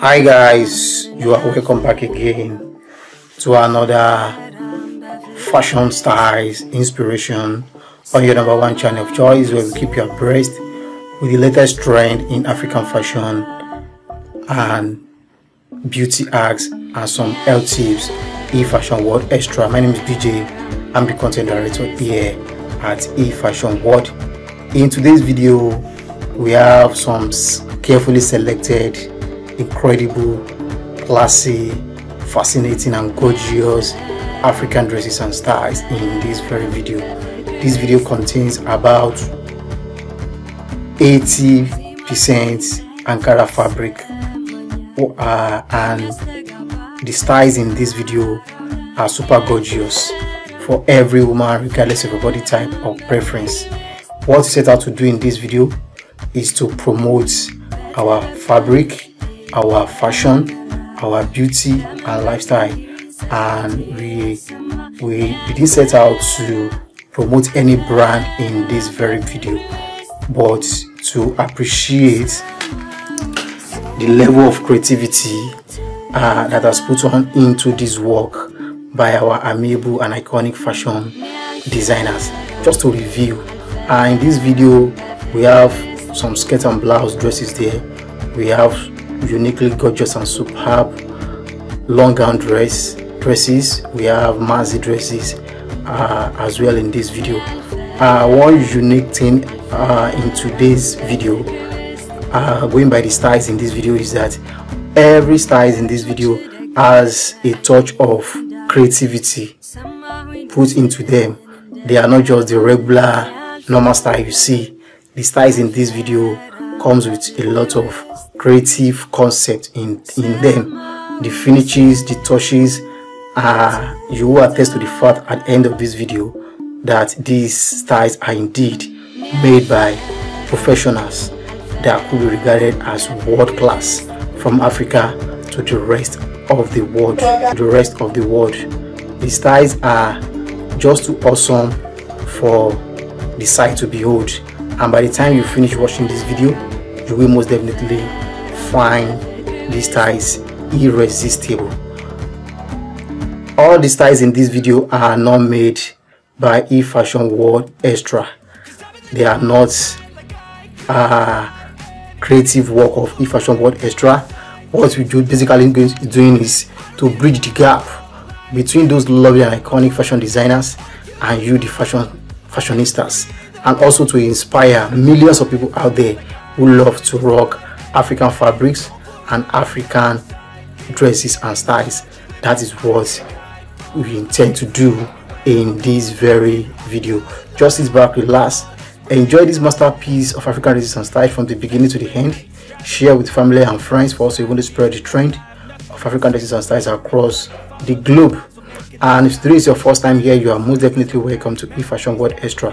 Hi guys, you are welcome back again to another fashion styles inspiration on your number one channel of choice where we keep you abreast with the latest trend in African fashion and beauty acts and some health tips in Fashion World Extra. My name is BJ. I'm the content director here at E Fashion World. In today's video, we have some carefully selected incredible, classy, fascinating and gorgeous African dresses and styles in this very video. This video contains about 80% Ankara fabric uh, and the styles in this video are super gorgeous for every woman regardless of her body type or preference. What we set out to do in this video is to promote our fabric our fashion, our beauty and lifestyle. And we we, we didn't set out to promote any brand in this very video but to appreciate the level of creativity uh, that has put on into this work by our amiable and iconic fashion designers. Just to review uh, in this video we have some skirt and blouse dresses there. We have uniquely gorgeous and superb long gown dress dresses. We have maxi dresses uh, as well in this video. Uh, one unique thing uh, in today's video uh, going by the styles in this video is that every styles in this video has a touch of creativity put into them. They are not just the regular normal style you see. The styles in this video comes with a lot of creative concept in in them. The finishes the touches uh you will attest to the fact at the end of this video that these styles are indeed made by professionals that could be regarded as world class from africa to the rest of the world. The rest of the world. The styles are just too awesome for the sight to behold. And by the time you finish watching this video you will most definitely find these ties irresistible. All the styles in this video are not made by e-fashion world extra. They are not uh, creative work of e-fashion world extra. What we do basically doing is to bridge the gap between those lovely and iconic fashion designers and you the fashion fashionistas and also to inspire millions of people out there who love to rock African fabrics and African dresses and styles. That is what we intend to do in this very video. Just sit back, relax, enjoy this masterpiece of African dresses and styles from the beginning to the end. Share with family and friends for us to spread the trend of African dresses and styles across the globe. And if today is your first time here, you are most definitely welcome to eFashion World Extra.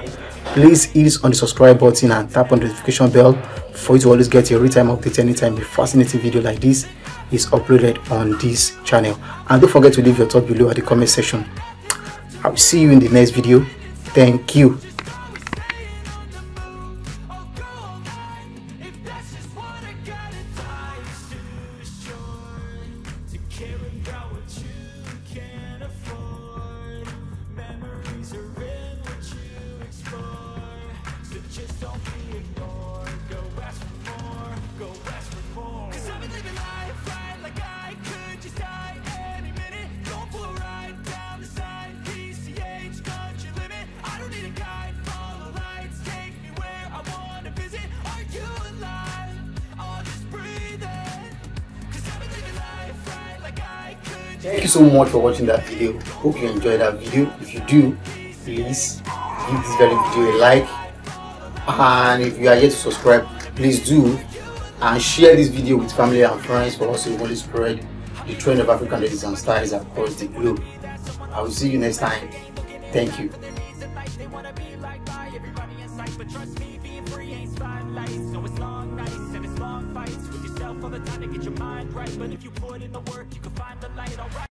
Please hit on the subscribe button and tap on the notification bell for you to always get your real-time update anytime a fascinating video like this is uploaded on this channel. And don't forget to leave your thought below at the comment section. I will see you in the next video. Thank you. Thank you so much for watching that video. Hope you enjoyed that video. If you do, please give this very video a like. And if you are yet to subscribe, please do. And share this video with family and friends for us to really spread the trend of African ladies and styles across the globe. I will see you next time. Thank you. All the time to get your mind right. But if you put in the work, you can find the light, alright